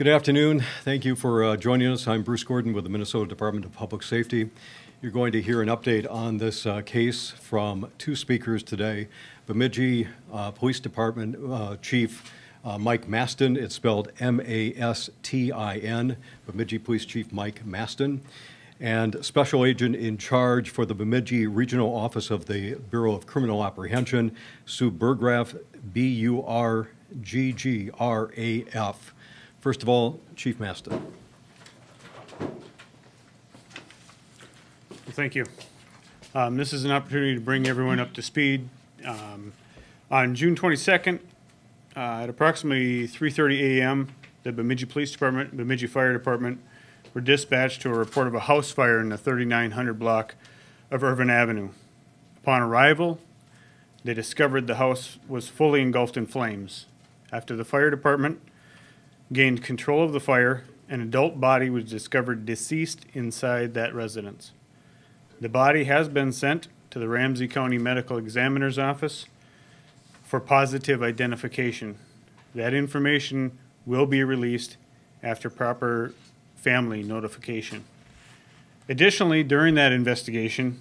Good afternoon. Thank you for uh, joining us. I'm Bruce Gordon with the Minnesota Department of Public Safety. You're going to hear an update on this uh, case from two speakers today. Bemidji uh, Police Department uh, Chief uh, Mike Mastin, it's spelled M-A-S-T-I-N, Bemidji Police Chief Mike Mastin, and Special Agent in charge for the Bemidji Regional Office of the Bureau of Criminal Apprehension, Sue Burggraf, B-U-R-G-G-R-A-F. First of all, Chief Mastin. Well, thank you. Um, This is an opportunity to bring everyone up to speed. Um, On June 22nd, uh, at approximately 3:30 a.m., the Bemidji Police Department, and Bemidji Fire Department were dispatched to a report of a house fire in the 3900 block of Irvin Avenue. Upon arrival, they discovered the house was fully engulfed in flames. After the fire department gained control of the fire, an adult body was discovered deceased inside that residence. The body has been sent to the Ramsey County Medical Examiner's Office for positive identification. That information will be released after proper family notification. Additionally, during that investigation,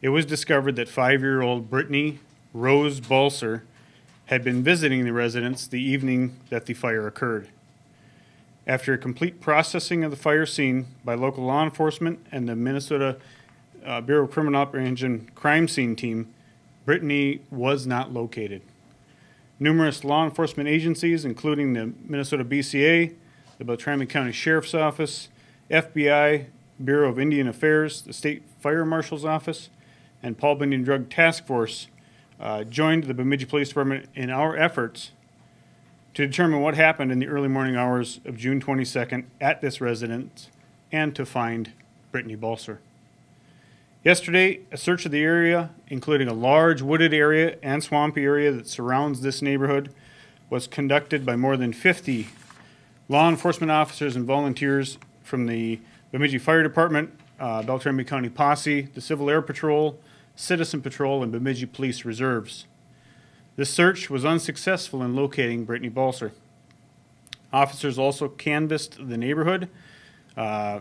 it was discovered that five-year-old Brittany Rose Balcer had been visiting the residence the evening that the fire occurred. After a complete processing of the fire scene by local law enforcement and the Minnesota uh, Bureau of Criminal Apprehension crime scene team, Brittany was not located. Numerous law enforcement agencies, including the Minnesota BCA, the Beltrami County Sheriff's Office, FBI, Bureau of Indian Affairs, the State Fire Marshal's Office, and Paul Bunyan Drug Task Force, uh, joined the Bemidji Police Department in our efforts to determine what happened in the early morning hours of June 22nd at this residence and to find Brittany Balcer. Yesterday, a search of the area, including a large wooded area and swampy area that surrounds this neighborhood, was conducted by more than 50 law enforcement officers and volunteers from the Bemidji Fire Department, uh, Beltrami County Posse, the Civil Air Patrol, Citizen Patrol, and Bemidji Police Reserves. This search was unsuccessful in locating Brittany Balcer. Officers also canvassed the neighborhood, uh,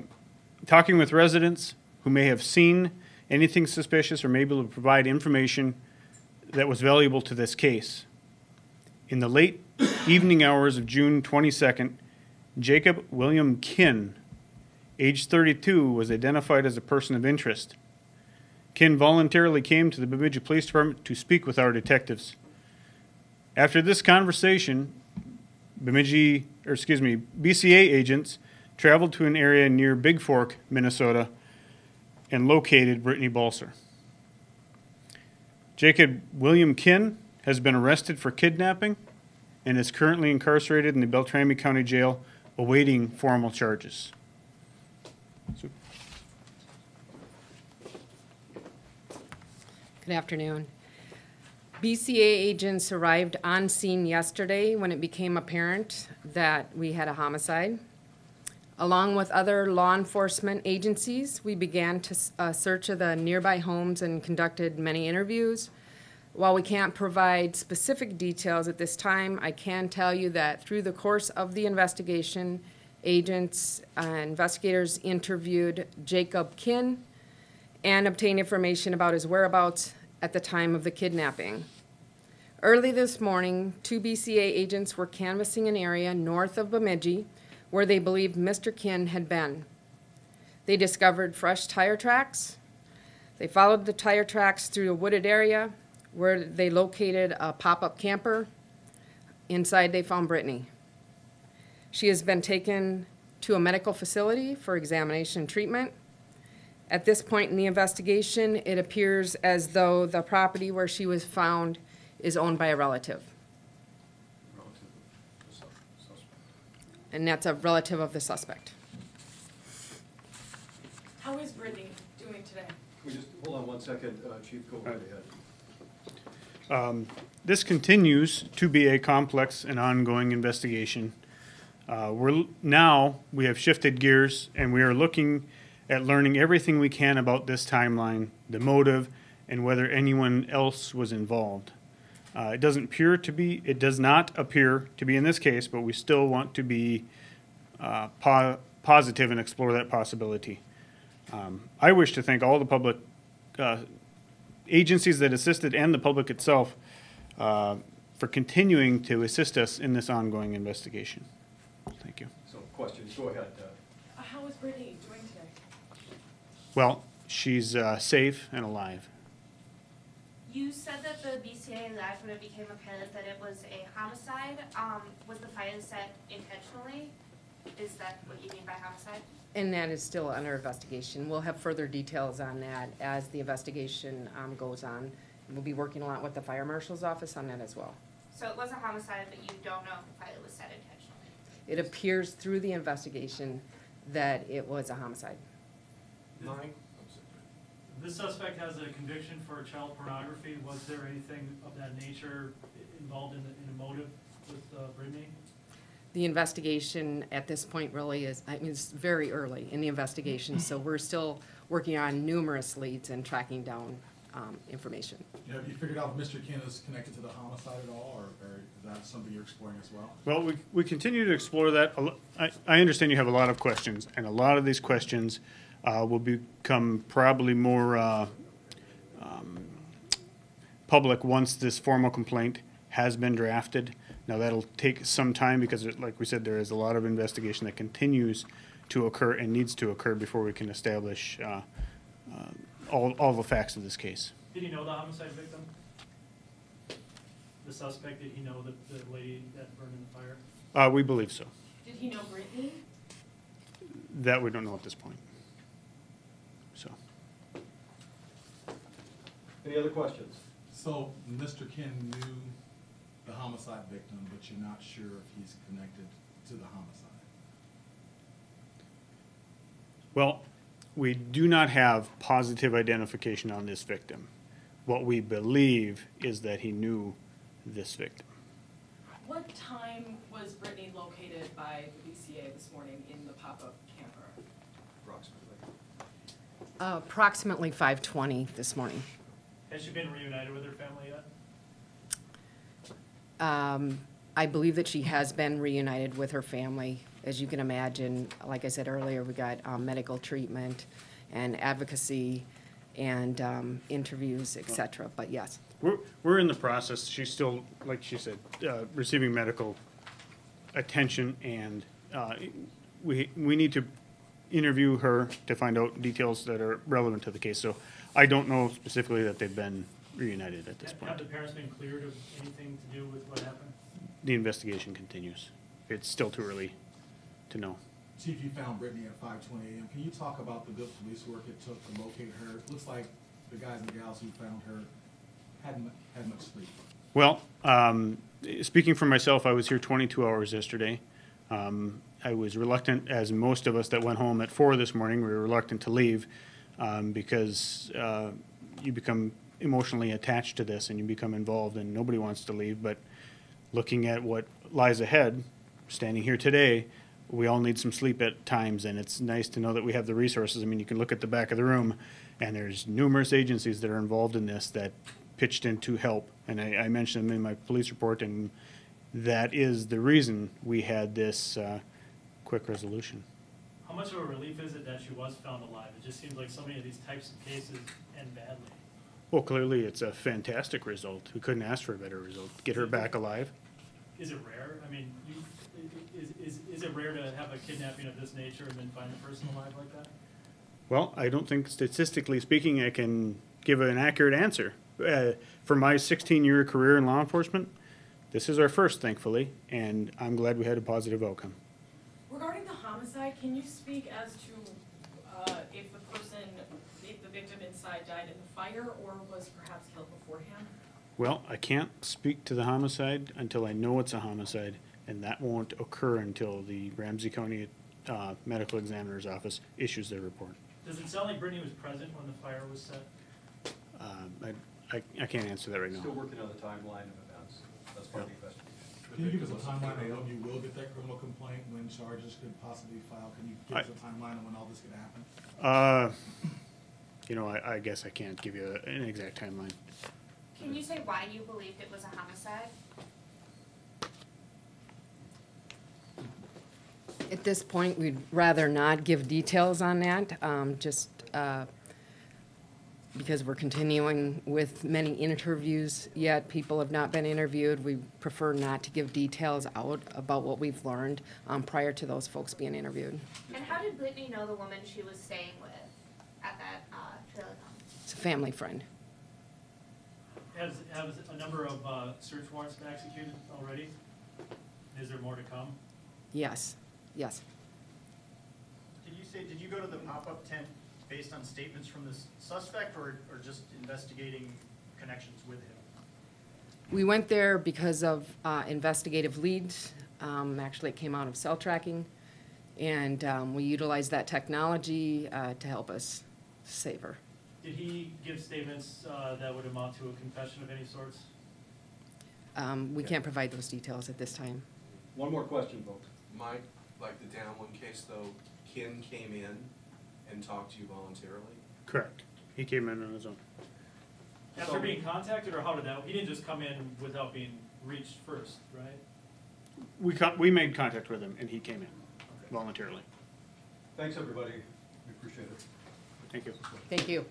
talking with residents who may have seen anything suspicious or may be able to provide information that was valuable to this case. In the late evening hours of June 22nd, Jacob William Kinn, age 32, was identified as a person of interest. Kinn voluntarily came to the Bemidji Police Department to speak with our detectives. After this conversation, Bemidji, or excuse me, BCA agents traveled to an area near Bigfork, Minnesota, and located Brittany Balcer. Jacob William Kinn has been arrested for kidnapping and is currently incarcerated in the Beltrami County Jail awaiting formal charges. Good afternoon. BCA agents arrived on scene yesterday when it became apparent that we had a homicide. Along with other law enforcement agencies, we began to a search of the nearby homes and conducted many interviews. While we can't provide specific details at this time, I can tell you that through the course of the investigation, agents, uh, investigators interviewed Jacob Kinn and obtained information about his whereabouts at the time of the kidnapping. Early this morning, two BCA agents were canvassing an area north of Bemidji where they believed Mr. Kinn had been. They discovered fresh tire tracks. They followed the tire tracks through a wooded area where they located a pop-up camper. Inside, they found Brittany. She has been taken to a medical facility for examination and treatment. At this point in the investigation, it appears as though the property where she was found is owned by a relative. And that's a relative of the suspect. How is Brittany doing today? We just, hold on one second, uh, Chief, go right ahead. Um, This continues to be a complex and ongoing investigation. Uh, We're, now, we have shifted gears and we are looking at learning everything we can about this timeline, the motive, and whether anyone else was involved. Uh, It doesn't appear to be, it does not appear to be in this case, but we still want to be uh, po- positive and explore that possibility. Um, I wish to thank all the public uh, agencies that assisted and the public itself uh, for continuing to assist us in this ongoing investigation. Thank you. So, questions, go ahead. uh, Uh, How is Brittany doing today? Well, she's uh, safe and alive. You said that the BCA last when it became apparent that it was a homicide. Um, was the fire set intentionally? Is that what you mean by homicide? And that is still under investigation. We'll have further details on that as the investigation um, goes on. We'll be working a lot with the fire marshal's office on that as well. So it was a homicide, but you don't know if the fire was set intentionally. It appears through the investigation that it was a homicide. This suspect has a conviction for child pornography. Was there anything of that nature involved in, the- in a motive with uh, Brittany? The investigation at this point really is, I mean, it's very early in the investigation, so we're still working on numerous leads and tracking down um, information. Have you figured out if Mr. Kinn is connected to the homicide at all, or, or is that something you're exploring as well? Well, we, we continue to explore that. I, I understand you have a lot of questions, and a lot of these questions uh, will become probably more uh, um, public once this formal complaint has been drafted. Now, that'll take some time because, it- like we said, there is a lot of investigation that continues to occur and needs to occur before we can establish uh, uh, all, all the facts of this case. Did he know the homicide victim? The suspect, did he know the, the lady that burned in the fire? Uh, We believe so. Did he know Brittany? That we don't know at this point. So. Any other questions? So, Mr. Kinn knew the homicide victim, but you're not sure if he's connected to the homicide? Well, we do not have positive identification on this victim. What we believe is that he knew this victim. What time was Brittany located by the BCA this morning in the pop-up camper? Approximately. Approximately 5:20 this morning. Has she been reunited with her family yet? Um, I believe that she has been reunited with her family. As you can imagine, like I said earlier, we got um, medical treatment and advocacy and um, interviews, et cetera. But yes, We're, we're in the process. She's still, like she said, uh, receiving medical attention and uh, we, we need to interview her to find out details that are relevant to the case. So I don't know specifically that they've been reunited at this Have- point. Have the parents been cleared of anything to do with what happened? The investigation continues. It's still too early to know. Chief, you found Brittany at five twenty AM. Can you talk about the good police work it took to locate her? It Looks like the guys and gals who found her hadn't had much sleep. Well, um, speaking for myself, I was here 22 hours yesterday. Um, I was reluctant, as most of us that went home at four this morning, we were reluctant to leave um, because uh, you become emotionally attached to this and you become involved, and nobody wants to leave. But looking at what lies ahead, standing here today, we all need some sleep at times, and it's nice to know that we have the resources. I mean, you can look at the back of the room, and there's numerous agencies that are involved in this that pitched in to help. And I, I mentioned them in my police report, and that is the reason we had this uh, quick resolution. How much of a relief is it that she was found alive? It just seems like so many of these types of cases end badly. Well, clearly, it's a fantastic result. We couldn't ask for a better result. Get her back alive. Is it rare? I mean, you, is, is, is it rare to have a kidnapping of this nature and then find the person alive like that? Well, I don't think statistically speaking, I can give an accurate answer. Uh, for my 16 year career in law enforcement, this is our first, thankfully, and I'm glad we had a positive outcome. Regarding the homicide, can you speak as to uh, if the person, if the victim inside died in the fire or was perhaps killed beforehand? Well, I can't speak to the homicide until I know it's a homicide, and that won't occur until the Ramsey County uh, Medical Examiner's Office issues their report. Does it sound like Brittany was present when the fire was set? Um, I, I, I can't answer that right now. Still working on the timeline of events. That's part of the investigation. The Can you give us a timeline killed. of when you will get that criminal complaint, when charges could possibly file? Can you give us a timeline of when all this could happen? Uh, you know, I, I guess I can't give you an exact timeline. Can you say why you believed it was a homicide? At this point, we'd rather not give details on that, um, just, uh, because we're continuing with many interviews, yet people have not been interviewed. We prefer not to give details out about what we've learned, um, prior to those folks being interviewed. And how did Brittany know the woman she was staying with at that, uh, trailer home? It's a family friend. Has, has a number of, uh, search warrants been executed already? Is there more to come? Yes, yes. Did you say, did you go to the pop-up tent based on statements from this suspect or, or just investigating connections with him? We went there because of uh, investigative leads. Um, Actually, it came out of cell tracking. And um, we utilized that technology uh, to help us save her. Did he give statements, uh, that would amount to a confession of any sorts? Um, We can't provide those details at this time. One more question, folks. Mike, like the down one case though, Kinn came in and talk to you voluntarily? Correct. He came in on his own. After being contacted, or how did that? He didn't just come in without being reached first, right? We con- we made contact with him and he came in voluntarily. Thanks, everybody. We appreciate it. Thank you. Thank you.